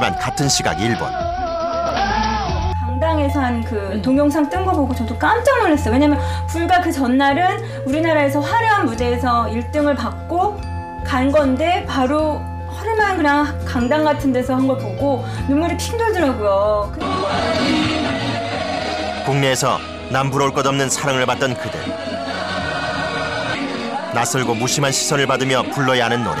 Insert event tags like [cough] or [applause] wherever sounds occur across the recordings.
하지만 같은 시각 일본 강당에서 한 그 동영상 뜬 거 보고 저도 깜짝 놀랐어요. 왜냐면 불과 그 전날은 우리나라에서 화려한 무대에서 1등을 받고 간 건데 바로 허름한 그냥 강당 같은 데서 한 걸 보고 눈물이 핑 돌더라고요. 국내에서 남부러울 것 없는 사랑을 받던 그들 낯설고 무심한 시선을 받으며 불러야 하는 노래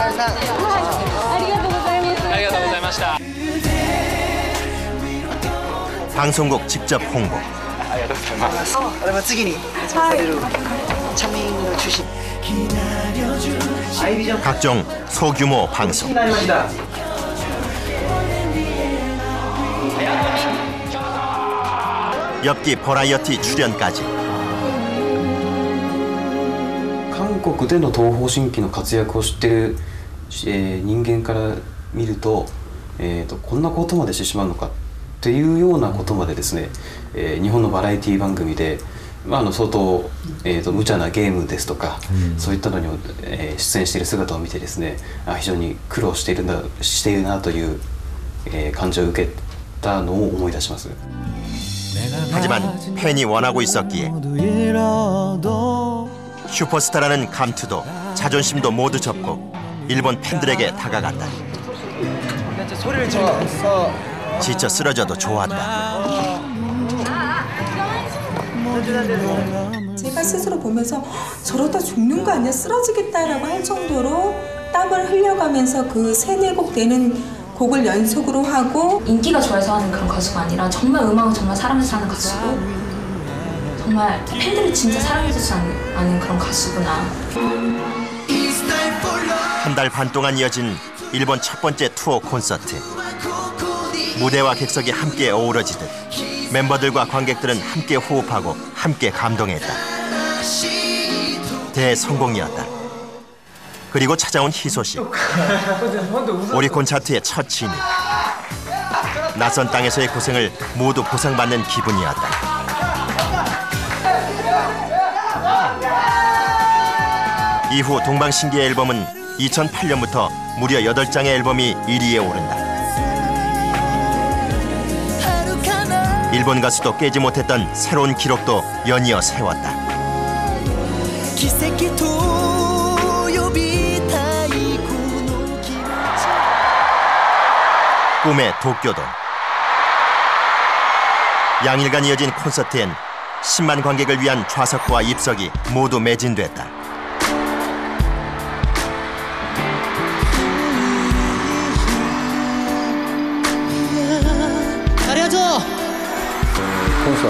감사합니다. 방송국 직접 홍보. 각종 소규모 방송. 엽기 버라이어티 출연까지. 韓国での東方神起の活躍を知ってる、えー人間から見ると,、えー、とこんなことまでしてしまうのかっていうようなことまでですね、えー日本のバラエティ番組で、まあ、あの相当、えー、と無茶なゲームですとか、そういったのに、えー出演している姿を見てですねあ非常に苦労しているんだしているなという、えー感情を受けたのを思い出します。 하지만 팬이 원하고 있었기에 슈퍼스타라는 감투도 자존심도 모두 접고 일본 팬들에게 다가간다. 지쳐 쓰러져도 좋았다. 제가 스스로 보면서 저러다 죽는 거 아니야? 쓰러지겠다라고 할 정도로 땀을 흘려가면서 그 세네 곡 되는 곡을 연속으로 하고 인기가 좋아서 하는 그런 가수가 아니라 정말 음악을 정말 사랑해서 하는 가수고 정말 팬들이 진짜 사랑해주지 않는, 않는 그런 가수구나. 한 달 반 동안 이어진 일본 첫 번째 투어 콘서트. 무대와 객석이 함께 어우러지듯 멤버들과 관객들은 함께 호흡하고 함께 감동했다. 대성공이었다. 그리고 찾아온 희소식 오리콘 차트의 첫 진입 낯선 땅에서의 고생을 모두 보상받는 기분이었다 이후 동방신기의 앨범은 2008년부터 무려 8장의 앨범이 1위에 오른다. 일본 가수도 깨지 못했던 새로운 기록도 연이어 세웠다. 꿈의 도쿄도 양일간 이어진 콘서트엔 10만 관객을 위한 좌석과 입석이 모두 매진됐다. コンサー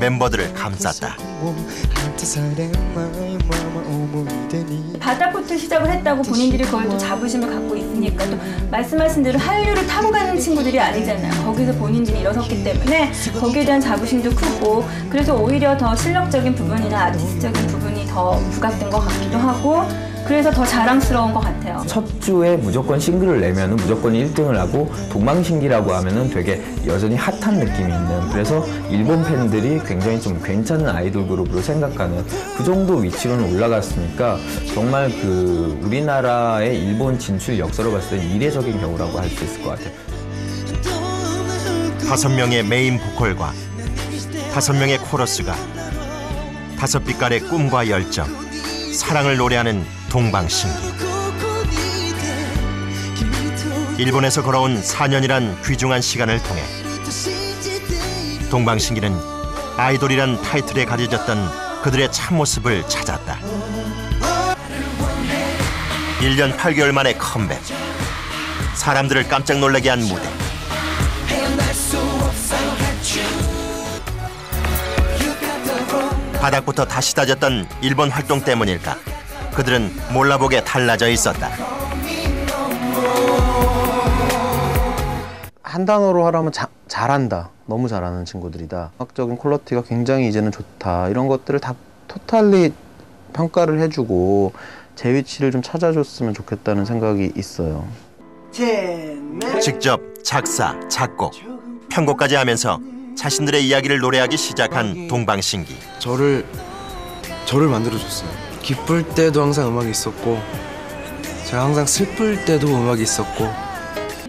멤버들을 감쌌다. 바다부터 시작을 했다고 본인들이 그걸 또 자부심을 갖고 있으니까 또 말씀하신 대로 한류를 타고 가는 친구들이 아니잖아요. 거기서 본인들이 일어섰기 때문에 거기에 대한 자부심도 크고 그래서 오히려 더 실력적인 부분이나 아티스트적인 부분이 더 부각된 것 같기도 하고 그래서 더 자랑스러운 것 같아요. 첫 주에 무조건 싱글을 내면은 무조건 1등을 하고 동방신기라고 하면은 되게 여전히 핫한 느낌이 있는 그래서 일본 팬들이 굉장히 좀 괜찮은 아이돌 그룹으로 생각하는 그 정도 위치로는 올라갔으니까 정말 그 우리나라의 일본 진출 역사로 봤을 때 이례적인 경우라고 할 수 있을 것 같아요. 다섯 명의 메인 보컬과 다섯 명의 코러스가 다섯 빛깔의 꿈과 열정, 사랑을 노래하는 동방신기. 일본에서 걸어온 4년이란 귀중한 시간을 통해 동방신기는 아이돌이란 타이틀에 가려졌던 그들의 참모습을 찾았다. 1년 8개월 만에 컴백. 사람들을 깜짝 놀라게 한 무대. 바닥부터 다시 다졌던 일본 활동 때문일까? 그들은 몰라보게 달라져 있었다. 한 단어로 하라면 자, 잘한다. 너무 잘하는 친구들이다. 음악적인 quality가 굉장히 이제는 좋다. 이런 것들을 다 totally 평가를 해주고 제 위치를 좀 찾아줬으면 좋겠다는 생각이 있어요. 직접 작사, 작곡, 편곡까지 하면서 자신들의 이야기를 노래하기 시작한 동방신기. 저를 저를 만들어줬어요. 기쁠 때도 항상 음악이 있었고 제가 항상 슬플 때도 음악이 있었고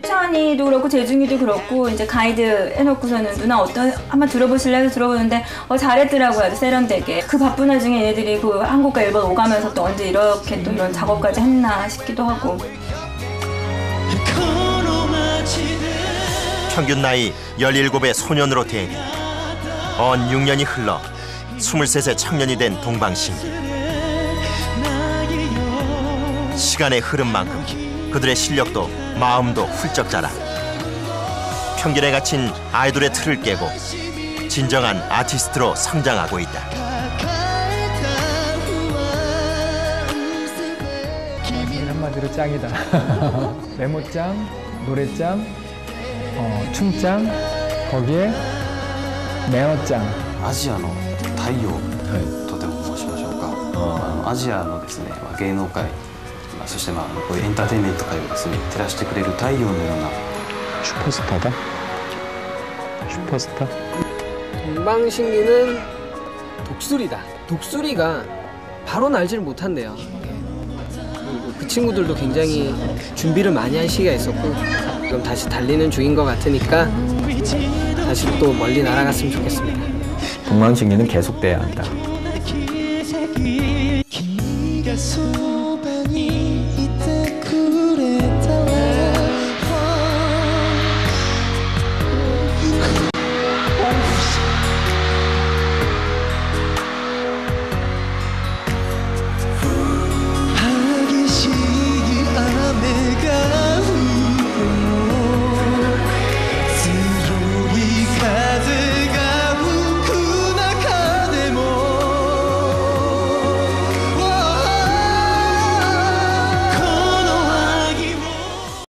찬이도 그렇고 재중이도 그렇고 이제 가이드 해놓고서는 누나 어떤 한번 들어보실래요? 해서 들어보는데 어 잘했더라고요 아주 세련되게 그 바쁜 와중에 얘네들이 그 한국과 일본 오가면서 또 언제 이렇게 또 이런 작업까지 했나 싶기도 하고 평균 나이 17의 소년으로 데뷔. 언 6년이 흘러 23세 청년이 된 동방신기. 시간의 흐름만큼 그들의 실력도 마음도 훌쩍 자라. 편견에 갇힌 아이돌의 틀을 깨고 진정한 아티스트로 성장하고 있다. 한마디로 짱이다. [laughs] 메모짱, 노래짱, 어, 춤짱, 거기에 매너짱. アジアの太陽とでも申しましょうか、あのアジアのですね、まあ、芸能界、まあ、そしてまあこういうエンターテインメント界をですね照らしてくれる太陽のような 슈퍼스타다? 슈퍼스타? 동방신기는 독수리다. 독수리가 바로 날지를 못한대요. 그리고 그 친구들도 굉장히 준비를 많이 한 시기가 있었고 지금 다시 달리는 중인 것 같으니까 다시 또 멀리 날아갔으면 좋겠습니다. 건강 챙기는 계속돼야 한다.